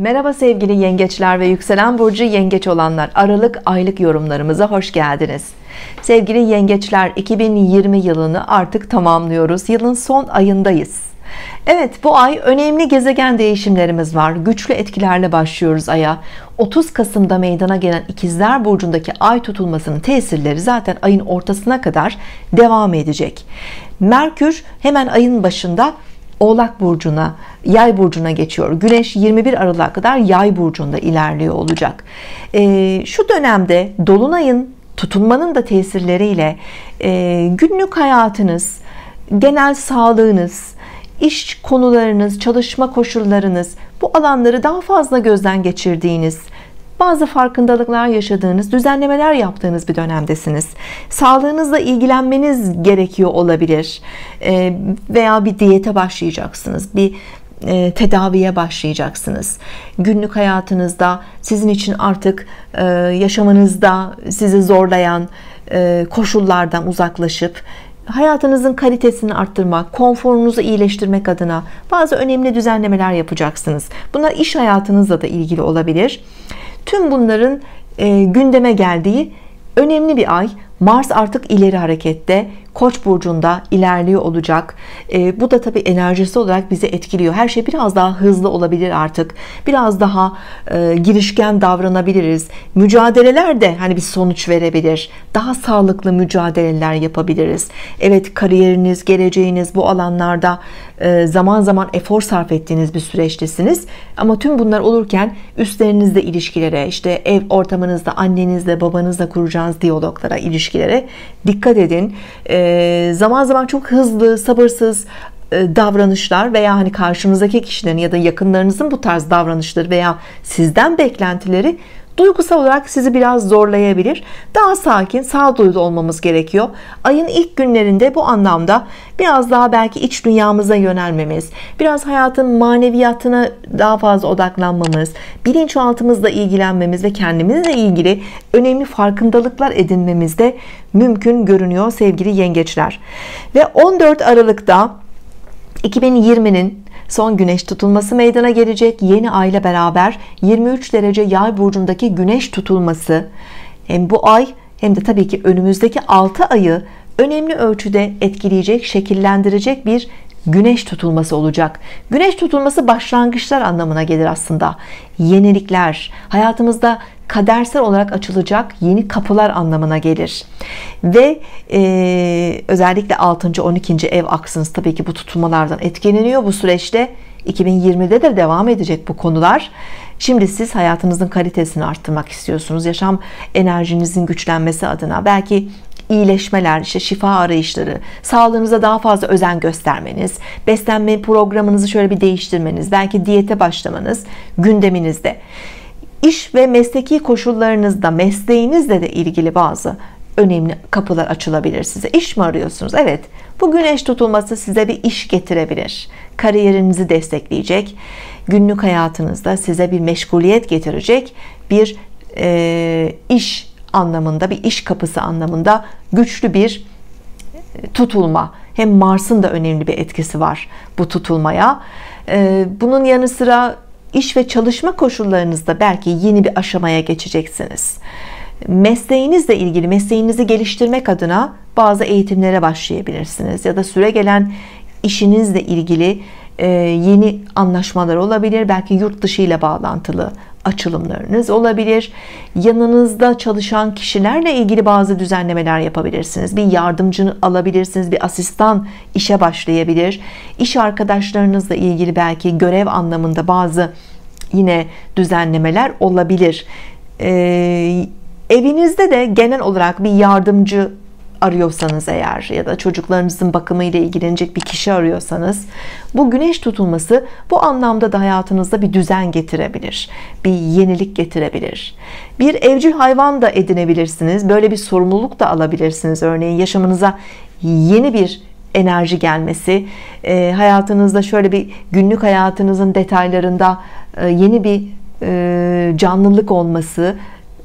Merhaba sevgili yengeçler ve yükselen burcu yengeç olanlar. Aralık aylık yorumlarımıza hoş geldiniz. Sevgili yengeçler 2020 yılını artık tamamlıyoruz. Yılın son ayındayız. Evet bu ay önemli gezegen değişimlerimiz var. Güçlü etkilerle başlıyoruz aya. 30 Kasım'da meydana gelen ikizler burcundaki ay tutulmasının tesirleri zaten ayın ortasına kadar devam edecek. Merkür hemen ayın başında Oğlak burcuna, Yay burcuna geçiyor. Güneş 21 Aralık'a kadar Yay burcunda ilerliyor olacak. E, şu dönemde dolunayın tutulmanın da tesirleriyle e, günlük hayatınız, genel sağlığınız, iş konularınız, çalışma koşullarınız bu alanları daha fazla gözden geçirdiğiniz bazı farkındalıklar yaşadığınız, düzenlemeler yaptığınız bir dönemdesiniz. Sağlığınızla ilgilenmeniz gerekiyor olabilir. Ee, veya bir diyete başlayacaksınız. Bir e, tedaviye başlayacaksınız. Günlük hayatınızda sizin için artık e, yaşamanızda sizi zorlayan e, koşullardan uzaklaşıp hayatınızın kalitesini arttırmak, konforunuzu iyileştirmek adına bazı önemli düzenlemeler yapacaksınız. Bunlar iş hayatınızla da ilgili olabilir. Tüm bunların e, gündeme geldiği önemli bir ay. Mars artık ileri harekette Koç burcunda ilerliyor olacak. E, bu da tabii enerjisi olarak bizi etkiliyor. Her şey biraz daha hızlı olabilir artık. Biraz daha e, girişken davranabiliriz. Mücadeleler de hani bir sonuç verebilir. Daha sağlıklı mücadeleler yapabiliriz. Evet kariyeriniz geleceğiniz bu alanlarda zaman zaman efor sarf ettiğiniz bir süreçtesiniz. Ama tüm bunlar olurken üstlerinizde ilişkilere işte ev ortamınızda annenizle babanızla kuracağınız diyaloglara ilişkilere dikkat edin. E, zaman zaman çok hızlı sabırsız e, davranışlar veya hani karşınızdaki kişilerin ya da yakınlarınızın bu tarz davranışları veya sizden beklentileri duygusal olarak sizi biraz zorlayabilir. Daha sakin sağduyulu olmamız gerekiyor. Ayın ilk günlerinde bu anlamda biraz daha belki iç dünyamıza yönelmemiz biraz hayatın maneviyatına daha fazla odaklanmamız bilinçaltımızla ilgilenmemiz ve kendimizle ilgili önemli farkındalıklar edinmemiz de mümkün görünüyor sevgili yengeçler. Ve 14 Aralık'ta 2020'nin son güneş tutulması meydana gelecek. Yeni ay ile beraber 23 derece yay burcundaki güneş tutulması. Hem bu ay hem de tabii ki önümüzdeki 6 ayı önemli ölçüde etkileyecek şekillendirecek bir güneş tutulması olacak. Güneş tutulması başlangıçlar anlamına gelir aslında. Yenilikler hayatımızda kadersel olarak açılacak yeni kapılar anlamına gelir ve e, özellikle 6. 12. ev aksınız tabii ki bu tutulmalardan etkileniyor bu süreçte 2020'de de devam edecek bu konular Şimdi siz hayatınızın kalitesini arttırmak istiyorsunuz yaşam enerjinizin güçlenmesi adına belki iyileşmeler, işte şifa arayışları, sağlığınıza daha fazla özen göstermeniz, beslenme programınızı şöyle bir değiştirmeniz, belki diyete başlamanız gündeminizde iş ve mesleki koşullarınızda mesleğinizle de ilgili bazı önemli kapılar açılabilir size. İş mi arıyorsunuz? Evet. Bu güneş tutulması size bir iş getirebilir. Kariyerinizi destekleyecek günlük hayatınızda size bir meşguliyet getirecek bir e, iş anlamında bir iş kapısı anlamında güçlü bir e, tutulma. Hem Mars'ın da önemli bir etkisi var bu tutulmaya. E, bunun yanı sıra iş ve çalışma koşullarınızda belki yeni bir aşamaya geçeceksiniz. Mesleğinizle ilgili mesleğinizi geliştirmek adına bazı eğitimlere başlayabilirsiniz. Ya da süre gelen işinizle ilgili yeni anlaşmalar olabilir. Belki yurt dışı ile bağlantılı açılımlarınız olabilir. Yanınızda çalışan kişilerle ilgili bazı düzenlemeler yapabilirsiniz. Bir yardımcı alabilirsiniz bir asistan işe başlayabilir. İş arkadaşlarınızla ilgili belki görev anlamında bazı yine düzenlemeler olabilir. Ee, evinizde de genel olarak bir yardımcı arıyorsanız eğer ya da çocuklarınızın bakımı ile ilgilenecek bir kişi arıyorsanız bu güneş tutulması bu anlamda da hayatınızda bir düzen getirebilir bir yenilik getirebilir. Bir evcil hayvan da edinebilirsiniz böyle bir sorumluluk da alabilirsiniz. Örneğin yaşamınıza yeni bir enerji gelmesi e, hayatınızda şöyle bir günlük hayatınızın detaylarında e, yeni bir e, canlılık olması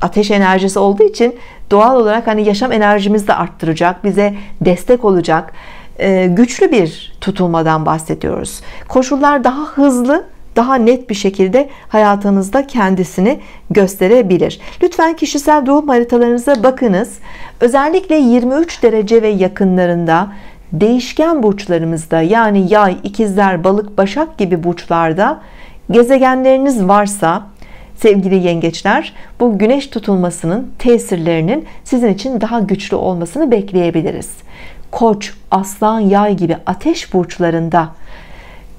ateş enerjisi olduğu için doğal olarak hani yaşam enerjimizi de arttıracak bize destek olacak e, güçlü bir tutulmadan bahsediyoruz koşullar daha hızlı daha net bir şekilde hayatınızda kendisini gösterebilir. Lütfen kişisel doğum haritalarınıza bakınız. Özellikle 23 derece ve yakınlarında değişken burçlarımızda yani yay, ikizler, balık, başak gibi burçlarda gezegenleriniz varsa sevgili yengeçler bu güneş tutulmasının tesirlerinin sizin için daha güçlü olmasını bekleyebiliriz. Koç, aslan, yay gibi ateş burçlarında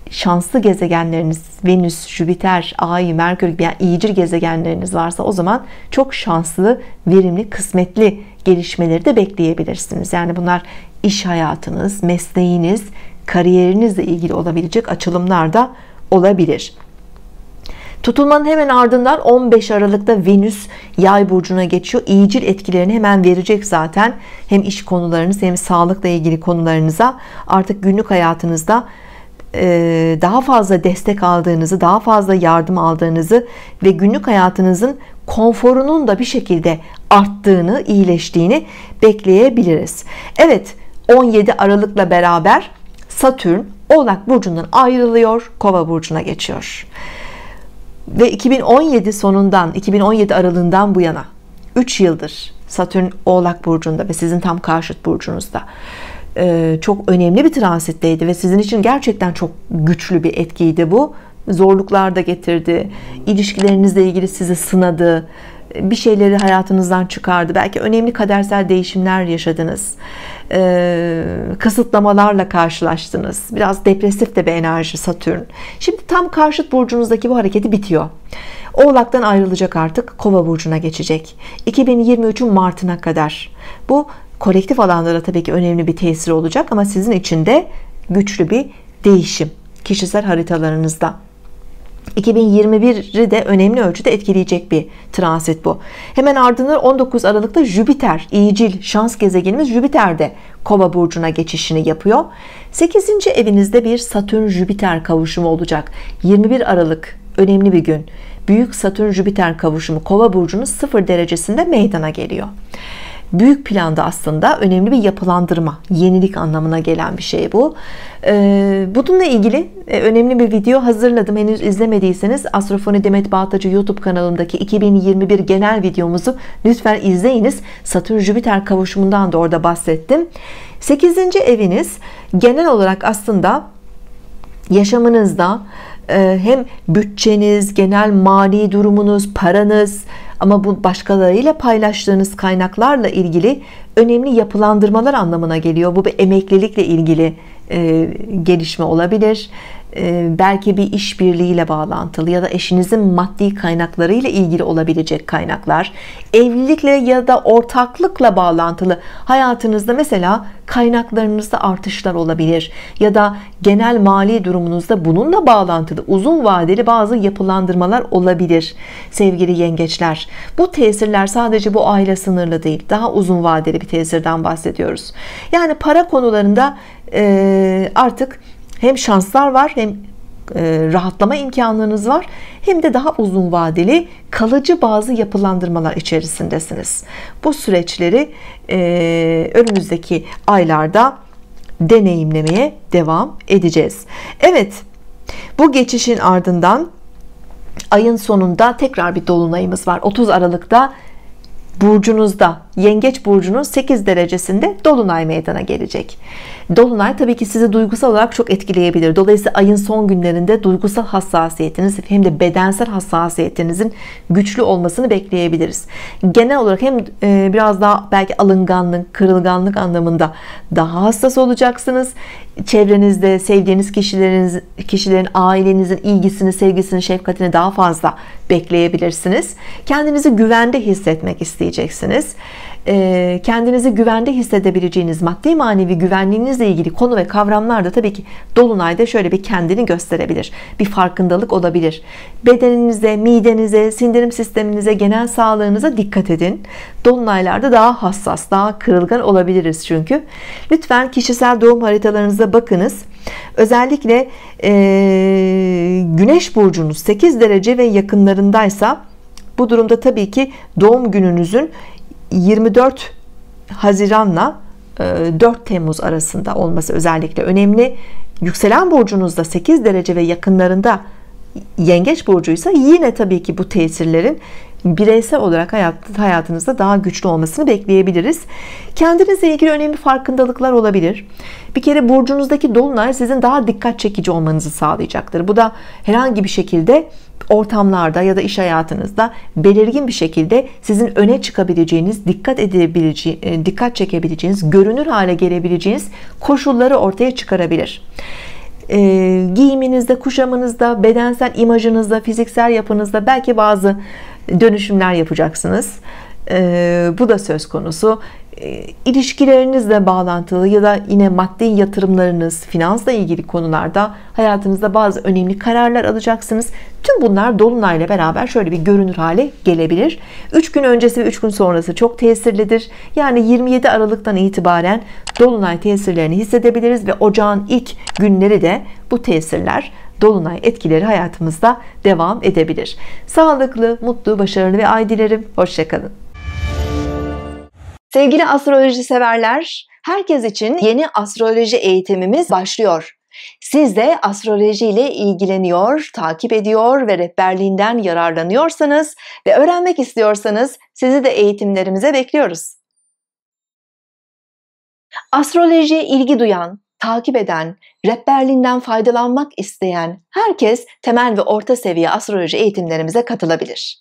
şanslı gezegenleriniz Venüs, Jüpiter, Ay, Merkür gibi yani iyicil gezegenleriniz varsa o zaman çok şanslı, verimli, kısmetli gelişmeleri de bekleyebilirsiniz. Yani bunlar iş hayatınız, mesleğiniz, kariyerinizle ilgili olabilecek açılımlar da olabilir. Tutulmanın hemen ardından 15 Aralık'ta Venüs yay burcuna geçiyor. İyicil etkilerini hemen verecek zaten. Hem iş konularınız hem sağlıkla ilgili konularınıza artık günlük hayatınızda e, daha fazla destek aldığınızı, daha fazla yardım aldığınızı ve günlük hayatınızın konforunun da bir şekilde arttığını, iyileştiğini bekleyebiliriz. Evet, 17 Aralık'la beraber Satürn Oğlak burcundan ayrılıyor, Kova burcuna geçiyor. Ve 2017 sonundan, 2017 aralığından bu yana 3 yıldır Satürn Oğlak burcunda ve sizin tam karşıt burcunuzda e, çok önemli bir transitteydi ve sizin için gerçekten çok güçlü bir etkiydi bu. Zorluklar da getirdi. İlişkilerinizle ilgili sizi sınadı. Bir şeyleri hayatınızdan çıkardı. Belki önemli kadersel değişimler yaşadınız. Ee, kısıtlamalarla karşılaştınız. Biraz depresif de bir enerji Satürn. Şimdi tam karşıt burcunuzdaki bu hareketi bitiyor. Oğlak'tan ayrılacak artık. Kova burcuna geçecek. 2023'ün Mart'ına kadar. Bu kolektif alanlara tabii ki önemli bir tesir olacak ama sizin için de güçlü bir değişim kişisel haritalarınızda 2021'i de önemli ölçüde etkileyecek bir transit bu. Hemen ardından 19 Aralık'ta Jüpiter, iyicil şans gezegenimiz Jüpiter de Kova burcuna geçişini yapıyor. 8. evinizde bir Satürn Jüpiter kavuşumu olacak. 21 Aralık önemli bir gün. Büyük Satürn Jüpiter kavuşumu Kova burcunun 0 derecesinde meydana geliyor büyük planda aslında önemli bir yapılandırma, yenilik anlamına gelen bir şey bu. Ee, bununla ilgili e, önemli bir video hazırladım. Henüz izlemediyseniz Astrofoni Demet Bağtacı YouTube kanalımdaki 2021 genel videomuzu lütfen izleyiniz. Satürn Jüpiter kavuşumundan da orada bahsettim. 8. eviniz genel olarak aslında yaşamınızda e, hem bütçeniz, genel mali durumunuz, paranız, ama bu başkalarıyla paylaştığınız kaynaklarla ilgili önemli yapılandırmalar anlamına geliyor. Bu bir emeklilikle ilgili e, gelişme olabilir belki bir işbirliğiyle bağlantılı ya da eşinizin maddi kaynaklarıyla ilgili olabilecek kaynaklar evlilikle ya da ortaklıkla bağlantılı. Hayatınızda mesela kaynaklarınızda artışlar olabilir ya da genel mali durumunuzda bununla bağlantılı uzun vadeli bazı yapılandırmalar olabilir sevgili yengeçler. Bu tesirler sadece bu aile sınırlı değil daha uzun vadeli bir tesirden bahsediyoruz. Yani para konularında e, artık hem şanslar var hem e, rahatlama imkanlarınız var hem de daha uzun vadeli kalıcı bazı yapılandırmalar içerisindesiniz. Bu süreçleri e, önümüzdeki aylarda deneyimlemeye devam edeceğiz. Evet bu geçişin ardından ayın sonunda tekrar bir dolunayımız var. 30 Aralık'ta burcunuzda yengeç burcunun 8 derecesinde dolunay meydana gelecek. Dolunay tabii ki sizi duygusal olarak çok etkileyebilir. Dolayısıyla ayın son günlerinde duygusal hassasiyetiniz hem de bedensel hassasiyetinizin güçlü olmasını bekleyebiliriz. Genel olarak hem e, biraz daha belki alınganlık kırılganlık anlamında daha hassas olacaksınız. Çevrenizde sevdiğiniz kişileriniz, kişilerin ailenizin ilgisini sevgisini şefkatini daha fazla bekleyebilirsiniz. Kendinizi güvende hissetmek isteyeceksiniz kendinizi güvende hissedebileceğiniz maddi manevi güvenliğinizle ilgili konu ve kavramlar da tabii ki Dolunay'da şöyle bir kendini gösterebilir bir farkındalık olabilir. Bedeninize midenize sindirim sisteminize genel sağlığınıza dikkat edin. Dolunaylarda daha hassas daha kırılgan olabiliriz çünkü. Lütfen kişisel doğum haritalarınıza bakınız. Özellikle e, Güneş burcunuz 8 derece ve yakınlarındaysa bu durumda tabii ki doğum gününüzün 24 Haziran'la 4 e, Temmuz arasında olması özellikle önemli. Yükselen burcunuzda 8 derece ve yakınlarında Yengeç burcuysa yine tabii ki bu tesirlerin bireysel olarak hayat, hayatınızda daha güçlü olmasını bekleyebiliriz. Kendinizle ilgili önemli farkındalıklar olabilir. Bir kere burcunuzdaki dolunay sizin daha dikkat çekici olmanızı sağlayacaktır. Bu da herhangi bir şekilde ortamlarda ya da iş hayatınızda belirgin bir şekilde sizin öne çıkabileceğiniz, dikkat edebileceğiniz, e, dikkat çekebileceğiniz, görünür hale gelebileceğiniz koşulları ortaya çıkarabilir. E, giyiminizde, kuşamınızda, bedensel imajınızda, fiziksel yapınızda belki bazı dönüşümler yapacaksınız. E, bu da söz konusu. E, ilişkilerinizle bağlantılı ya da yine maddi yatırımlarınız, finansla ilgili konularda hayatınızda bazı önemli kararlar alacaksınız. Tüm bunlar dolunayla beraber şöyle bir görünür hale gelebilir. 3 gün öncesi ve 3 gün sonrası çok tesirlidir. Yani 27 Aralık'tan itibaren dolunay tesirlerini hissedebiliriz ve ocağın ilk günleri de bu tesirler dolunay etkileri hayatımızda devam edebilir. Sağlıklı, mutlu, başarılı ve ay dilerim. Hoşçakalın. Sevgili astroloji severler, herkes için yeni astroloji eğitimimiz başlıyor. Siz de astroloji ile ilgileniyor, takip ediyor ve rehberliğinden yararlanıyorsanız ve öğrenmek istiyorsanız sizi de eğitimlerimize bekliyoruz. Astrolojiye ilgi duyan, takip eden, rehberliğinden faydalanmak isteyen herkes temel ve orta seviye astroloji eğitimlerimize katılabilir.